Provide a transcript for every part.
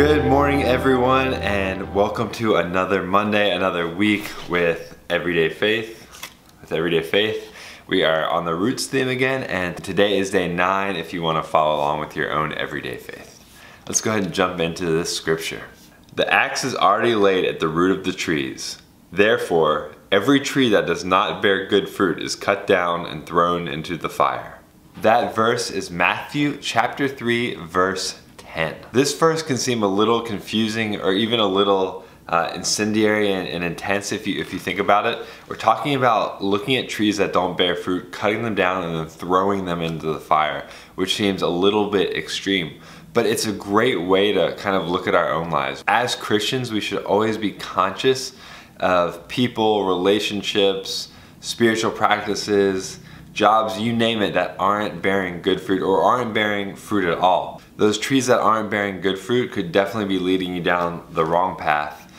Good morning, everyone, and welcome to another Monday, another week with Everyday Faith. With Everyday Faith, we are on the Roots theme again, and today is day nine if you want to follow along with your own everyday faith. Let's go ahead and jump into this scripture. The axe is already laid at the root of the trees. Therefore, every tree that does not bear good fruit is cut down and thrown into the fire. That verse is Matthew chapter 3, verse 10. This verse can seem a little confusing or even a little uh, incendiary and, and, intense if you if you think about it. We're talking about looking at trees that don't bear fruit, cutting them down and then throwing them into the fire, which seems a little bit extreme. But it's a great way to kind of look at our own lives. As Christians, we should always be conscious of people, relationships, spiritual practices, jobs, you name it, that aren't bearing good fruit or aren't bearing fruit at all. Those trees that aren't bearing good fruit could definitely be leading you down the wrong path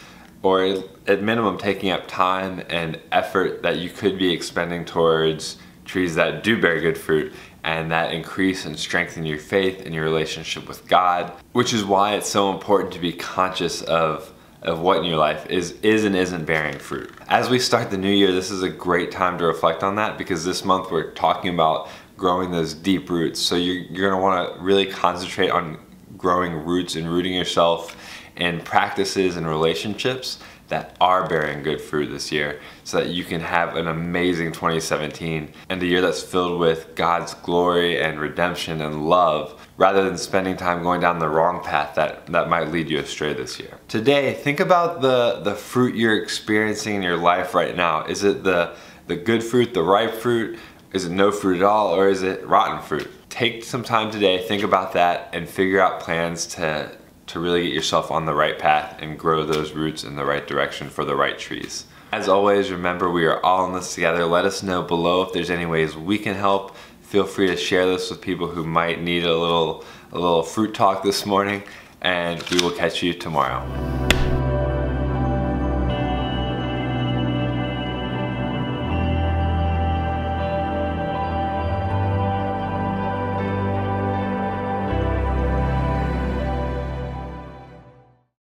or at minimum taking up time and effort that you could be expending towards trees that do bear good fruit and that increase and strengthen your faith and your relationship with God, which is why it's so important to be conscious of of what in your life is is and isn't bearing fruit. As we start the new year, this is a great time to reflect on that because this month we're talking about growing those deep roots. So you're, you're gonna wanna really concentrate on growing roots and rooting yourself in practices and relationships that are bearing good fruit this year so that you can have an amazing 2017 and a year that's filled with God's glory and redemption and love rather than spending time going down the wrong path that, that might lead you astray this year. Today, think about the, the fruit you're experiencing in your life right now. Is it the, the good fruit, the ripe fruit? Is it no fruit at all or is it rotten fruit? Take some time today, think about that and figure out plans to, to really get yourself on the right path and grow those roots in the right direction for the right trees. As always, remember we are all in this together. Let us know below if there's any ways we can help. Feel free to share this with people who might need a little, a little fruit talk this morning and we will catch you tomorrow.